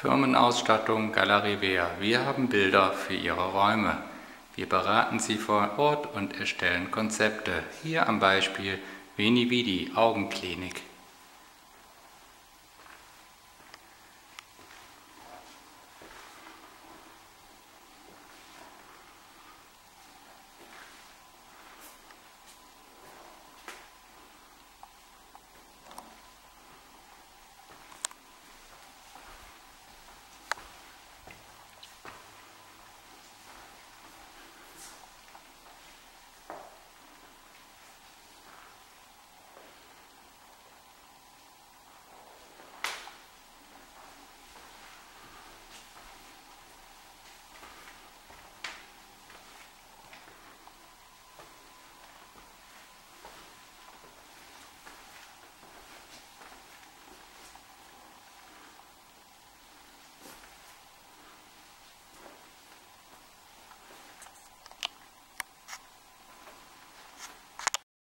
Firmenausstattung Galerie Wehr. Wir haben Bilder für Ihre Räume. Wir beraten Sie vor Ort und erstellen Konzepte. Hier am Beispiel Veni Vidi Augenklinik.